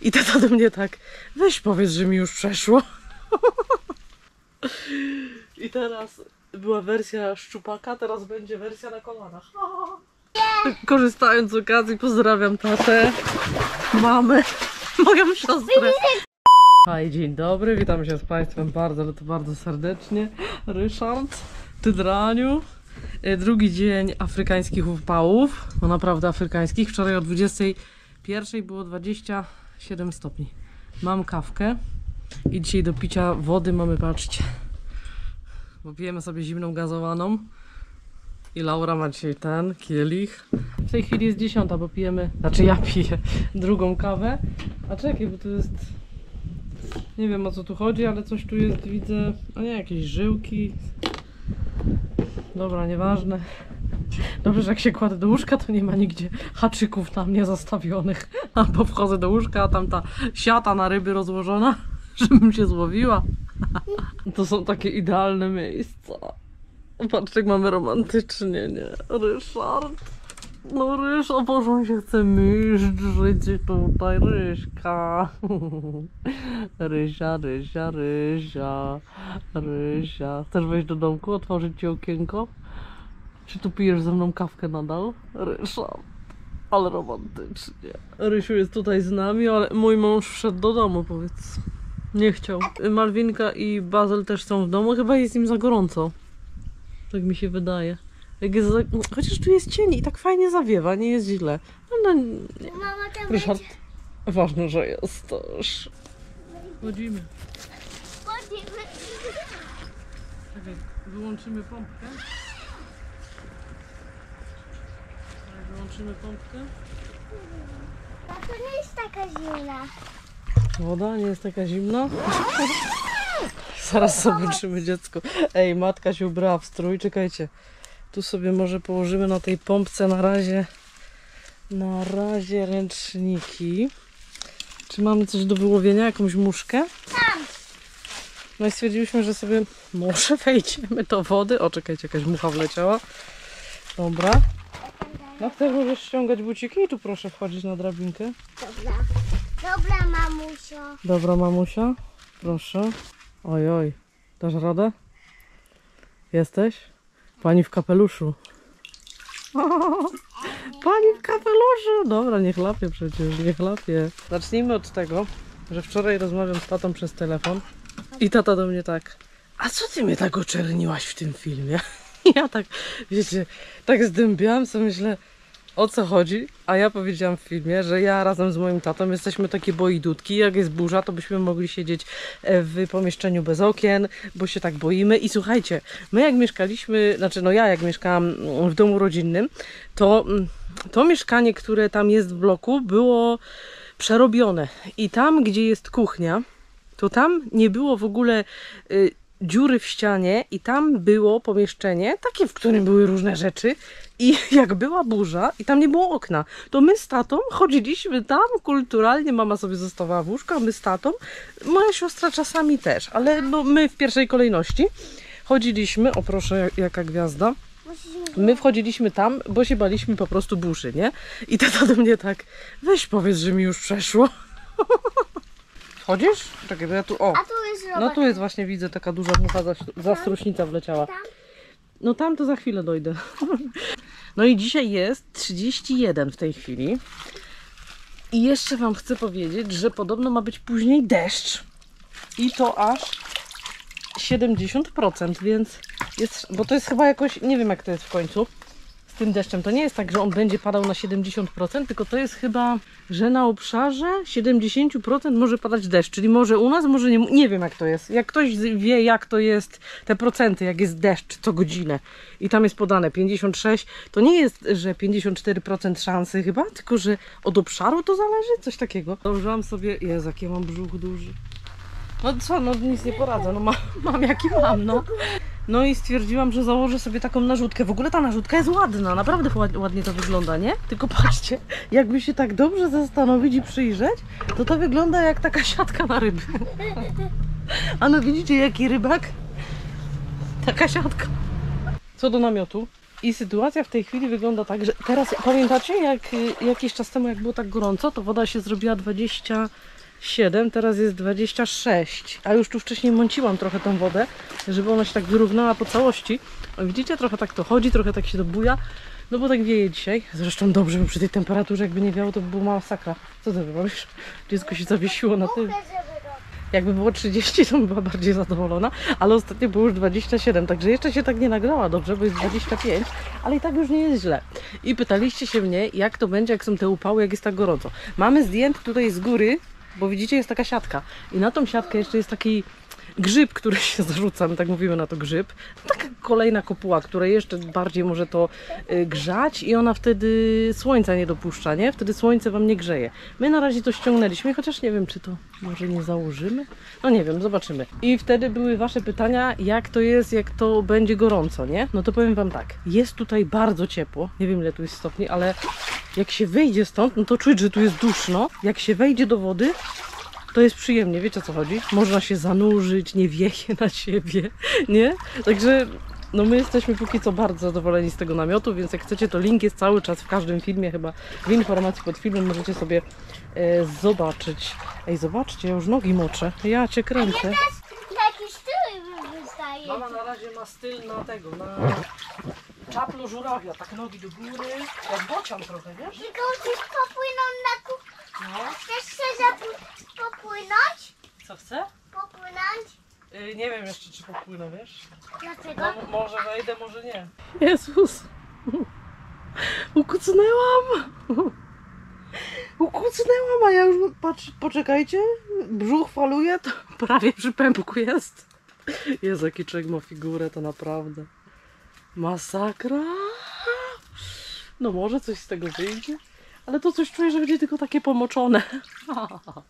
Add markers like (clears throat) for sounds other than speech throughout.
I tata do mnie tak, weź powiedz, że mi już przeszło. I teraz była wersja szczupaka, teraz będzie wersja na kolanach. Korzystając z okazji, pozdrawiam tatę, mamę, moją siostrę. Hej, dzień dobry, witam się z Państwem bardzo, ale to bardzo serdecznie. Ryszard, Tydraniu. E, Drugi dzień afrykańskich upałów, no naprawdę afrykańskich. Wczoraj o 21 było 27 stopni. Mam kawkę i dzisiaj do picia wody mamy, patrzcie, bo pijemy sobie zimną gazowaną. I Laura ma dzisiaj ten kielich. W tej chwili jest dziesiąta, bo pijemy, znaczy ja piję drugą kawę. A czekaj, bo to jest nie wiem o co tu chodzi, ale coś tu jest, widzę. A nie, jakieś żyłki. Dobra, nieważne. Dobrze, że jak się kładę do łóżka, to nie ma nigdzie haczyków na mnie zostawionych. (laughs) Albo wchodzę do łóżka, a tam ta siata na ryby rozłożona, (laughs) żebym się złowiła. (laughs) To są takie idealne miejsca. Patrzcie, jak mamy romantycznie, nie? Ryszard. No Rysz, o Boże, się chce myszczyć tutaj, Ryśka. Rysia, Rysia, Rysia, Rysia. Chcesz wejść do domku, otworzyć ci okienko? Czy tu pijesz ze mną kawkę nadal? Ryszard. Ale romantycznie. Rysiu jest tutaj z nami, ale mój mąż wszedł do domu, powiedz. Nie chciał. Malwinka i Bazel też są w domu, chyba jest im za gorąco. Tak mi się wydaje. Jak jest za... Chociaż tu jest cień i tak fajnie zawiewa, nie jest źle. No, no. Mama Ryszard, będzie. ważne, że jest też. Chodzimy. Chodzimy. Czekaj, wyłączymy pompkę. Tak, Wyłączymy pompkę. A to nie jest taka zimna. Woda nie jest taka zimna. (laughs) Zaraz zobaczymy dziecko. Ej, matka się ubrała w strój, czekajcie. Tu sobie może położymy na tej pompce na razie na razie ręczniki. Czy mamy coś do wyłowienia? Jakąś muszkę? No i stwierdziliśmy, że sobie może (laughs) wejdziemy do wody. O, czekajcie, jakaś mucha wleciała. Dobra. No chcesz możesz ściągać buciki i tu proszę wchodzić na drabinkę. Dobra. Dobra, mamusio. Dobra, mamusia. Proszę. Oj, oj. Dasz radę? Jesteś? Pani w kapeluszu. (laughs) Pani w kapeluszu! Dobra, niech lapie przecież, niech lapie. Zacznijmy od tego, że wczoraj rozmawiam z tatą przez telefon i tata do mnie tak a co ty mnie tak oczerniłaś w tym filmie? (laughs) Ja tak, wiecie, tak zdębiałam sobie, myślę, o co chodzi? A ja powiedziałam w filmie, że ja razem z moim tatą jesteśmy takie boidutki. Jak jest burza, to byśmy mogli siedzieć e, w pomieszczeniu bez okien, bo się tak boimy. I słuchajcie, my jak mieszkaliśmy, znaczy no ja jak mieszkałam w domu rodzinnym, to mm, to mieszkanie, które tam jest w bloku, było przerobione. I tam, gdzie jest kuchnia, to tam nie było w ogóle y, dziury w ścianie i tam było pomieszczenie, takie, w którym były różne rzeczy i (laughs) jak była burza i tam nie było okna, to my z tatą chodziliśmy tam kulturalnie, mama sobie zostawała w łóżku, a my z tatą, moja siostra czasami też, ale no, my w pierwszej kolejności chodziliśmy, o proszę, jak- jaka gwiazda, my wchodziliśmy tam, bo się baliśmy po prostu burzy, nie? I tata do mnie tak, weź powiedz, że mi już przeszło. (laughs) Wchodzisz? Czekaj, bo ja tu, o. No tu jest właśnie, widzę, taka duża mucha zastruśnica wleciała. Tam? No tam to za chwilę dojdę. (laughs) No i dzisiaj jest 31 w tej chwili. I jeszcze Wam chcę powiedzieć, że podobno ma być później deszcz. I to aż 70%, więc jest, bo to jest chyba jakoś, nie wiem jak to jest w końcu tym deszczem. To nie jest tak, że on będzie padał na 70%, tylko to jest chyba, że na obszarze 70% może padać deszcz. Czyli może u nas, może nie, nie wiem jak to jest. Jak ktoś wie jak to jest, te procenty, jak jest deszcz co godzinę i tam jest podane 56, to nie jest, że 54% szansy chyba, tylko że od obszaru to zależy, coś takiego. Założyłam sobie, Jezu, jaki ja mam brzuch duży. No co, no nic nie poradzę, no mam, mam jaki mam, no. No i stwierdziłam, że założę sobie taką narzutkę. W ogóle ta narzutka jest ładna, naprawdę ład- ładnie to wygląda, nie? Tylko patrzcie, jakby się tak dobrze zastanowić i przyjrzeć, to to wygląda jak taka siatka na ryby. A no widzicie jaki rybak? Taka siatka. Co do namiotu? I sytuacja w tej chwili wygląda tak, że teraz pamiętacie, jak y, jakiś czas temu, jak było tak gorąco, to woda się zrobiła 27, teraz jest 26. A już tu wcześniej mąciłam trochę tą wodę, żeby ona się tak wyrównała po całości. O, widzicie, trochę tak to chodzi, trochę tak się to buja. No bo tak wieje dzisiaj. Zresztą dobrze, bo przy tej temperaturze jakby nie wiało, to by była masakra. Co ty robisz? Dziecko się zawiesiło na tym. Jakby było 30, to bym była bardziej zadowolona, ale ostatnio było już 27, także jeszcze się tak nie nagrała dobrze, bo jest 25, ale i tak już nie jest źle. I pytaliście się mnie, jak to będzie, jak są te upały, jak jest tak gorąco. Mamy zdjęty tutaj z góry, bo widzicie, jest taka siatka. I na tą siatkę jeszcze jest taki grzyb, który (laughs) się zarzuca, my tak mówimy na to grzyb. Taka kolejna kopuła, która jeszcze bardziej może to y, grzać i ona wtedy słońca nie dopuszcza, nie? Wtedy słońce wam nie grzeje. My na razie to ściągnęliśmy, chociaż nie wiem, czy to może nie założymy. No nie wiem, zobaczymy. I wtedy były wasze pytania, jak to jest, jak to będzie gorąco, nie? No to powiem wam tak, jest tutaj bardzo ciepło, nie wiem ile tu jest stopni, ale jak się wyjdzie stąd, no to czuć, że tu jest duszno. Jak się wejdzie do wody, to jest przyjemnie, wiecie o co chodzi? Można się zanurzyć, nie wieje na siebie, (laughs) nie? Także no my jesteśmy póki co bardzo zadowoleni z tego namiotu, więc jak chcecie, to link jest cały czas w każdym filmie, chyba w informacji pod filmem możecie sobie e, zobaczyć. Ej, zobaczcie, ja już nogi moczę. Ja cię kręcę. Jakiś tył wystaje. Mama na razie ma styl na tego, na czaplu żurawia, tak nogi do góry, jak bocian trochę, wiesz? Tylko chcesz popłynąć na ku... No, Chcesz się zapu- popłynąć? co chce? Popłynąć? Y, nie wiem jeszcze, czy popłynę, wiesz? Dlaczego? No, może wejdę, może nie. Jezus! Ukucnęłam! Ukucnęłam, a ja już, patrz, poczekajcie, brzuch faluje, to prawie przy pępku jest. Jezu, jaki człowiek ma figurę, to naprawdę. Masakra! No może coś z tego wyjdzie, ale to coś czuję, że będzie tylko takie pomoczone.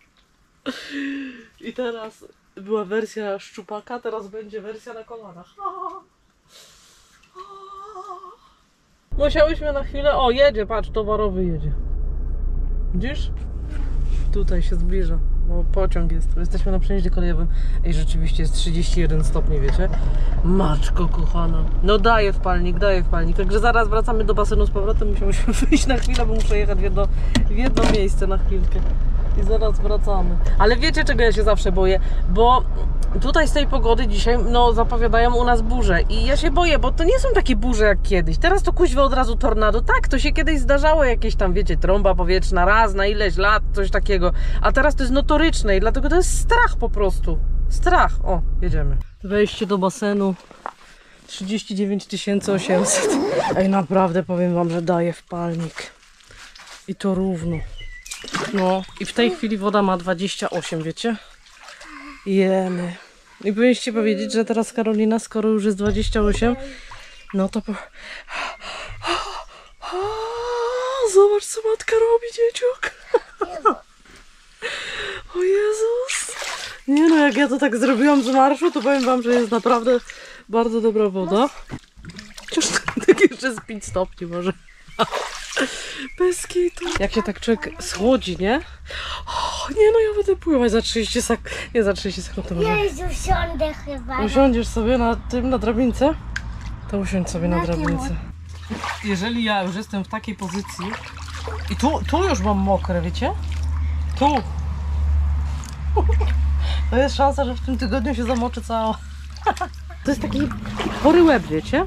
(laughs) I teraz była wersja szczupaka, teraz będzie wersja na kolanach. (laughs) Musiałyśmy na chwilę. O, jedzie, patrz, towarowy jedzie. Widzisz? Tutaj się zbliża, bo pociąg jest. Jesteśmy na przejeździe kolejowym. I rzeczywiście jest 31 stopni, wiecie? Maczko kochana. No daje wpalnik, daje wpalnik. Także zaraz wracamy do basenu z powrotem. Musiałyśmy (laughs) wyjść na chwilę, bo muszę jechać w jedno, w jedno miejsce na chwilkę. I zaraz wracamy. Ale wiecie czego ja się zawsze boję? Bo tutaj z tej pogody dzisiaj, no zapowiadają u nas burze. I ja się boję, bo to nie są takie burze jak kiedyś. Teraz to kuźwa od razu tornado. Tak, to się kiedyś zdarzało jakieś tam, wiecie, trąba powietrzna raz na ileś lat, coś takiego. A teraz to jest notoryczne i dlatego to jest strach po prostu. Strach. O, jedziemy. Wejście do basenu. 39 800. Ej, naprawdę powiem wam, że daje wpalnik. I to równo. No, i w tej chwili woda ma 28, wiecie? Jemy. I powinniście powiedzieć, że teraz Karolina, skoro już jest 28, no to po... Zobacz, co matka robi, dzieciok. O Jezus. Nie no, jak ja to tak zrobiłam z marszu, to powiem wam, że jest naprawdę bardzo dobra woda. Chociaż tak jeszcze z 5 stopni może. Bez kitu. Jak się tak człowiek słodzi, nie? O, nie no, ja będę pływać za 30 sekund. Nie za 30 sekund, to może... Już usiądę chyba. Usiądziesz sobie na tym, na drabince? To usiądź sobie na Na drabince. Jeżeli ja już jestem w takiej pozycji i tu, tu już mam mokre, wiecie? Tu. To jest szansa, że w tym tygodniu się zamoczy cała. To jest taki chory łeb, wiecie?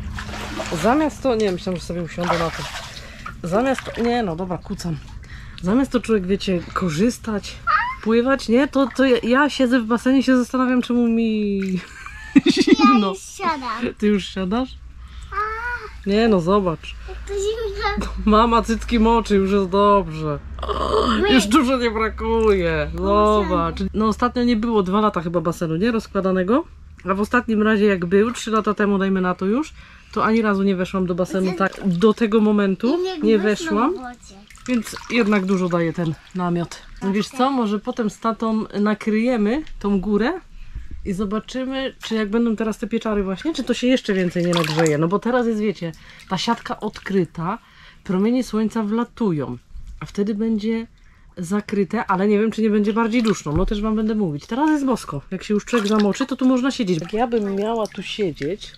Zamiast to, nie myślałam, że sobie usiądę na to. Zamiast, nie no, dobra, kucam. Zamiast to człowiek, wiecie, korzystać, pływać, nie? To, to ja, ja siedzę w basenie i się zastanawiam, czemu mi (laughs) Ja zimno. już siadam. Ty już siadasz? Nie no, zobacz. To zimno. Mama cycki moczy, już jest dobrze. Już dużo nie brakuje. Zobacz. No ostatnio nie było dwa lata chyba basenu, nie? Rozkładanego. A w ostatnim razie jak był, trzy lata temu dajmy na to już, to ani razu nie weszłam do basenu tak do tego momentu. Nie weszłam. Więc jednak dużo daje ten namiot. No Wiesz co, może potem z tatą nakryjemy tą górę i zobaczymy, czy jak będą teraz te pieczary właśnie, czy to się jeszcze więcej nie nagrzeje. No bo teraz jest, wiecie, ta siatka odkryta, promienie słońca wlatują, a wtedy będzie zakryte, ale nie wiem, czy nie będzie bardziej duszno. No też wam będę mówić. Teraz jest bosko. Jak się już człowiek zamoczy, to tu można siedzieć. Jak ja bym miała tu siedzieć,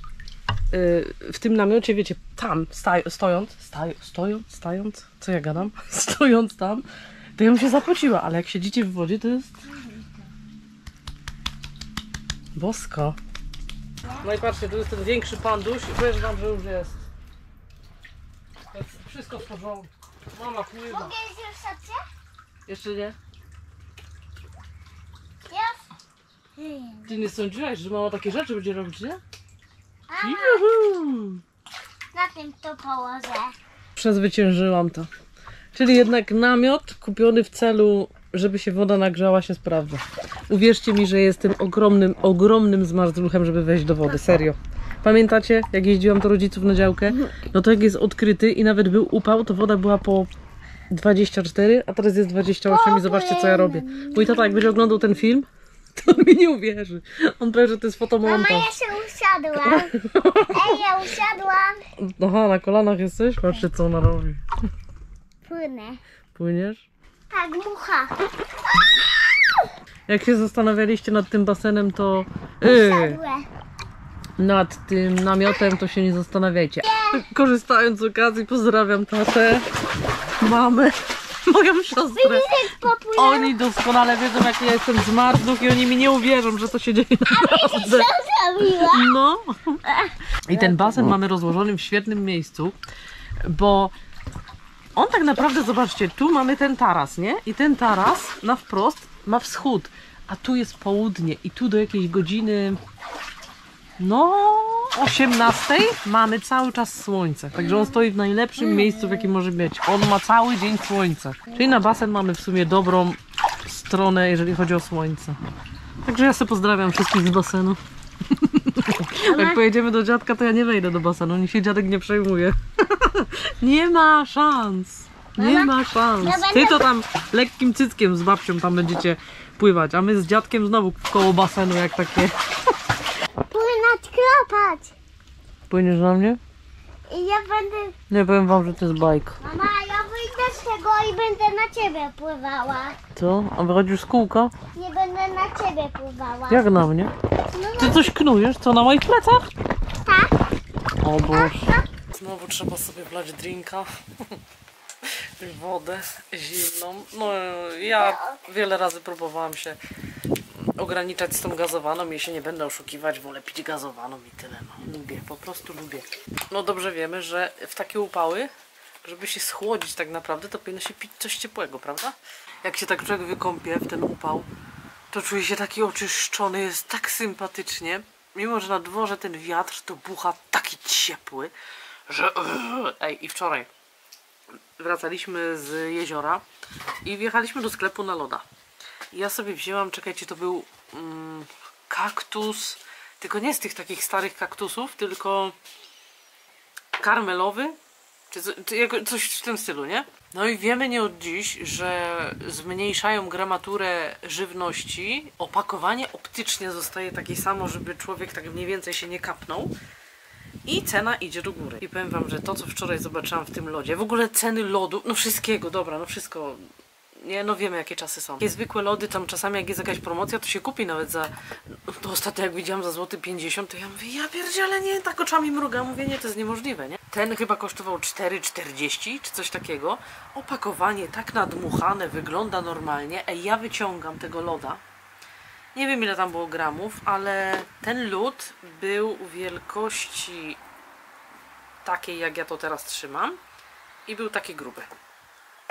w tym namiocie, wiecie, tam staj, stojąc, staj, stojąc, stając, co ja gadam? (laughs) Stojąc tam, to ja bym się zapociła, ale jak siedzicie w wodzie, to jest bosko. No i patrzcie, tu jest ten większy panduś i powiem wam, że już jest. Jest wszystko w porządku. Mama pływa. Mogę iść już sobie? Jeszcze nie? Już? Ty nie sądziłaś, że mama takie rzeczy będzie robić, nie? Juhu! na tym to położę. Przezwyciężyłam to. Czyli jednak namiot kupiony w celu, żeby się woda nagrzała, się sprawdza. Uwierzcie mi, że jestem ogromnym, ogromnym zmarzluchem, żeby wejść do wody. Serio. Pamiętacie, jak jeździłam do rodziców na działkę? No to jak jest odkryty i nawet był upał, to woda była po 24, a teraz jest 28 i zobaczcie, co ja robię. Mój tata, jak będzie oglądał ten film, (laughs) to on mi nie uwierzy. On powie, że to jest Mama, fotomontaż. ja się usiadłam. Ej, ja usiadłam. Aha, na kolanach jesteś? Patrzcie, co ona robi. Płynę. Płyniesz? Tak, mucha. Jak się zastanawialiście nad tym basenem, to yy, nad tym namiotem, to się nie zastanawiajcie. Korzystając z okazji, pozdrawiam tatę, mamę, (laughs) moją siostrę. Oni doskonale wiedzą, jak ja jestem zmarznuk i oni mi nie uwierzą, że to się dzieje naprawdę. No. (laughs) I ten basen mamy rozłożony w świetnym miejscu, bo on tak naprawdę, zobaczcie, tu mamy ten taras, nie? I ten taras na wprost ma wschód, a tu jest południe i tu do jakiejś godziny no 18 mamy cały czas słońce. Także on stoi w najlepszym miejscu, w jakim może być. On ma cały dzień słońce. Czyli na basen mamy w sumie dobrą stronę, jeżeli chodzi o słońce. Także ja sobie pozdrawiam wszystkich z basenu. (laughs) Jak pojedziemy do dziadka, to ja nie wejdę do basenu, niech się dziadek nie przejmuje. (laughs) nie ma szans. Nie ma szans. Ty to tam lekkim cyckiem z babcią tam będziecie pływać, a my z dziadkiem znowu koło basenu jak takie. Kropać. Płyniesz na mnie? I ja będę... Nie powiem wam, że to jest bajka. Mama, ja wyjdę z tego i będę na ciebie pływała. Co? A wychodzisz z kółka? Nie będę na ciebie pływała. Jak na mnie? No, Ty coś knujesz? Co, na moich plecach? tak. O Boże. Znowu trzeba sobie wlać drinka. (laughs) Wodę zimną. No ja wiele razy próbowałam się ograniczać z tą gazowaną. Ja się nie będę oszukiwać, wolę pić gazowaną i tyle. No, lubię, po prostu lubię. No dobrze wiemy, że w takie upały, żeby się schłodzić tak naprawdę, to powinno się pić coś ciepłego, prawda? Jak się tak człowiek wykąpie w ten upał, to czuje się taki oczyszczony, jest tak sympatycznie. Mimo, że na dworze ten wiatr to bucha taki ciepły, że... (clears throat) Ej, i wczoraj wracaliśmy z jeziora i wjechaliśmy do sklepu na loda. Ja sobie wzięłam, czekajcie, to był mm, kaktus, tylko nie z tych takich starych kaktusów, tylko karmelowy, czy czy coś w tym stylu, nie? No i wiemy nie od dziś, że zmniejszają gramaturę żywności, opakowanie optycznie zostaje takie samo, żeby człowiek tak mniej więcej się nie kapnął. I cena idzie do góry. I powiem wam, że to co wczoraj zobaczyłam w tym lodzie, w ogóle ceny lodu, no wszystkiego, dobra, no wszystko. Nie, no wiemy jakie czasy są. Takie zwykłe lody, tam czasami jak jest jakaś promocja, to się kupi nawet za, to ostatnio jak widziałam za złoty 50, to ja mówię, ja pierdziele, nie, tak oczami mrugam, mówię, nie, to jest niemożliwe, nie? Ten chyba kosztował 4,40 czy coś takiego. Opakowanie tak nadmuchane, wygląda normalnie. Ej, ja wyciągam tego loda, nie wiem ile tam było gramów, ale ten lód był wielkości takiej jak ja to teraz trzymam i był taki gruby.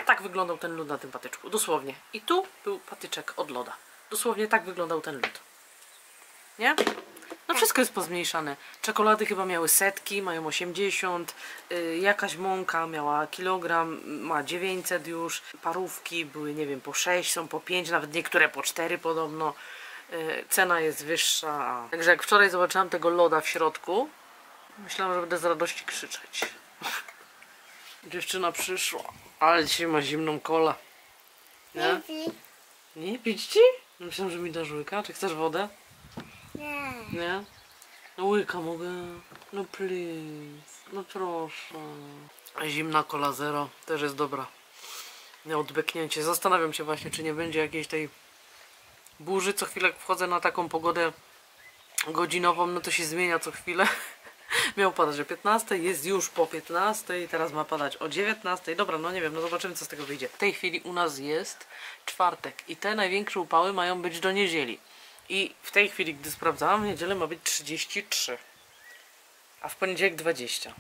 Tak wyglądał ten lód na tym patyczku, dosłownie. I tu był patyczek od loda. Dosłownie tak wyglądał ten lód. Nie? No wszystko jest pozmniejszane. Czekolady chyba miały setki, mają 80, y, jakaś mąka miała kilogram, ma 900 już, parówki były nie wiem po 6, są po 5, nawet niektóre po 4 podobno. Y, cena jest wyższa. Także jak wczoraj zobaczyłam tego loda w środku, myślałam, że będę z radości krzyczeć. (laughs) Dziewczyna przyszła, ale dzisiaj ma zimną kolę. Nie? Nie pić ci? Myślałam, że mi dasz łyka. Czy chcesz wodę? Nie. Nie? No łyka mogę. No please. No proszę. Zimna kola zero też jest dobra. Na odbeknięcie. Zastanawiam się właśnie, czy nie będzie jakiejś tej burzy. Co chwilę wchodzę na taką pogodę godzinową, no to się zmienia co chwilę. Miał padać o 15, jest już po 15, teraz ma padać o 19. Dobra, no nie wiem, no zobaczymy co z tego wyjdzie. W tej chwili u nas jest czwartek i te największe upały mają być do niedzieli. I w tej chwili, gdy sprawdzałam, w niedzielę ma być 33, a w poniedziałek 20.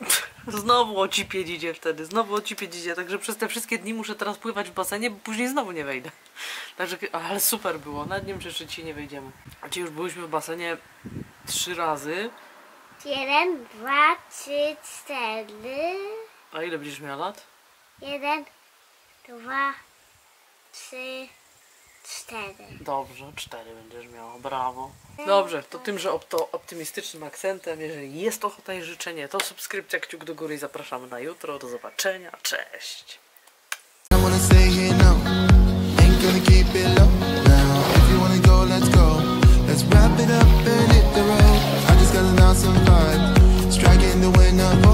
(laughs) Znowu ocipieć idzie wtedy, znowu ocipieć idzie, także przez te wszystkie dni muszę teraz pływać w basenie, bo później znowu nie wejdę. (laughs) Także, ale super było, nawet nie wiem, czy dzisiaj nie wejdziemy. A dzisiaj już byliśmy w basenie trzy razy. Jeden, dwa, trzy, cztery. A ile będziesz miała lat? Jeden, dwa, trzy, cztery. Dobrze, cztery będziesz miała, brawo. Dobrze, to tymże opto, optymistycznym akcentem, jeżeli jest ochota i życzenie, to subskrypcja, kciuk do góry i zapraszamy na jutro. Do zobaczenia, cześć! open up